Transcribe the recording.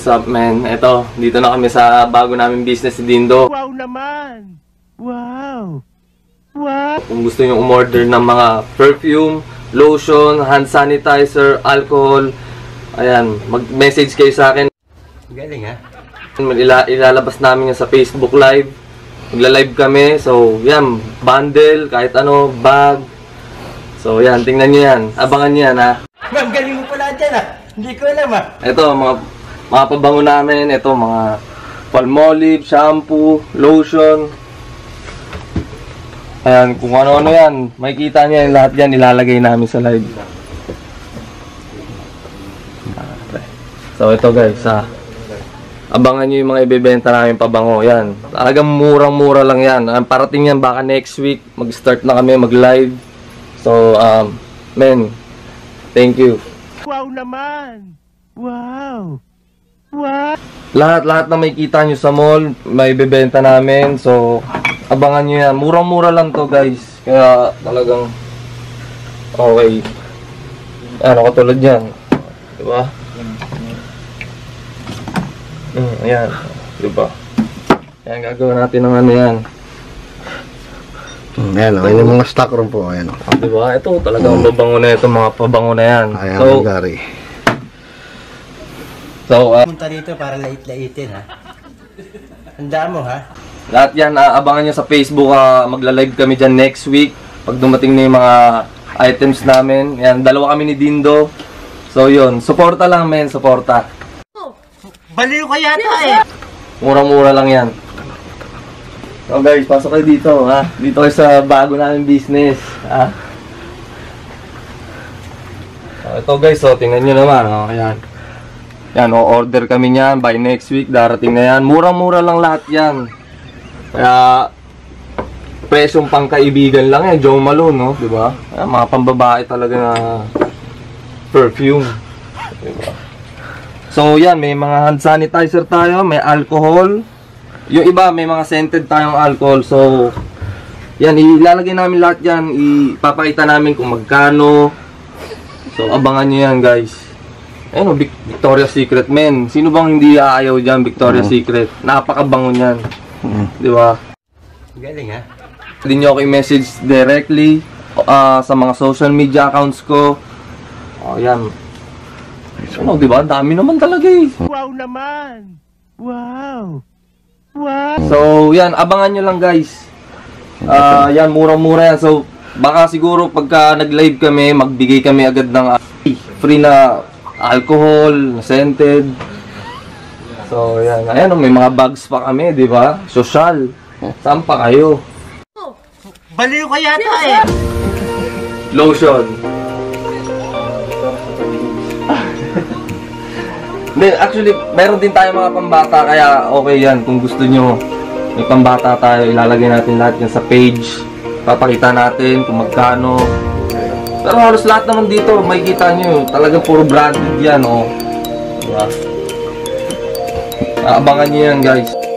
So what's up man? Ito, dito na kami sa bago namin business si Dindo. Wow naman! Wow! Wow! Kung gusto nyo umorder ng mga perfume, lotion, hand sanitizer, alcohol, ayan, mag-message kayo sa akin. Galing ha? Ila ilalabas namin yan sa Facebook Live. Magla-live kami. So, yan, bundle, kahit ano, bag. So, yan, tingnan nyo yan. Abangan nyo yan, ha. Ma'am, galing mo pala dyan ha? Hindi ko alam ha? Ito, mga, mga pabango namin. Ito, mga palmolive, shampoo, lotion. Ayan, kung ano-ano yan. Makikita nyo yan, lahat yan ilalagay namin sa live. So, ito guys, ha. Abangan nyo yung mga ibebenta namin pabango. Yan. Talagang murang-mura lang yan. Ang parating yan baka next week. Mag-start na kami mag-live. So, um, men, thank you. Wow naman! Wow! Wow! Lahat, lahat na may kita nyo sa mall, may bebenta namin. So, abangan nyo yan. Murang-mura lang to guys. Kaya talagang okay. Ano katulad yan. Diba? Mm, ayan. Diba? Ayan, gagawin natin ng ano yan. Hmm, Ayan o, yun yung mga stock room po. Ayan Diba? Ito talagang babango na ito, mga pabango na yan. Ayan So, gari. So ah, Punta dito para lait-laitin ha? Handa mo ha? Lahat yan, ah, abangan nyo sa Facebook. ah, magla-live kami dyan next week. Pag dumating na yung mga items namin. Yan, dalawa kami ni Dindo. So yun, suporta lang men, suporta. Baliw ka yata eh! Murang-mura lang yan. So guys, pasok kayo dito ha. Dito kayo sa bago namin business. Ha? So, ito guys, so tingnan nyo naman. Oh, yan. Yan, o-order kami niyan by next week. Darating na yan. Murang-mura lang lahat yan. Kaya, presyong pangkaibigan lang yan. Joe Malone, no? Di ba? Ayan, mga pambabae talaga na perfume. Di ba? So, yan. May mga hand sanitizer tayo. May alcohol. Yung iba, may mga scented tayong alcohol. So, yan. Ilalagay namin lahat yan. Ipapakita namin kung magkano. So, abangan nyo yan, guys. Ayun, oh, Vic- Victoria's Secret, men. Sino bang hindi aayaw dyan, Victoria's Secret? Napakabango niyan. Mm. Di ba? Galing ha? Pwede nyo ako i-message directly ah, sa mga social media accounts ko. O, yan. Ano, di ba? Ang Dami naman talaga eh. Wow naman! Wow! Wow! So, yan. Abangan nyo lang, guys. Ah, yan, murang-mura yan. So, baka siguro pagka nag-live kami, magbigay kami agad ng ah, free na alcohol, scented. So, yan. Ayan, oh, may mga bags pa kami, di ba? Social. Saan pa kayo? Baliw ka yata eh! Lotion. Hindi, actually, meron din tayo mga pambata, kaya okay yan. Kung gusto nyo, may pambata tayo, ilalagay natin lahat yan sa page. Papakita natin kung magkano. Pero halos lahat naman dito, makikita nyo, talagang puro branded yan, oh. Diba? Abangan nyo yan, guys.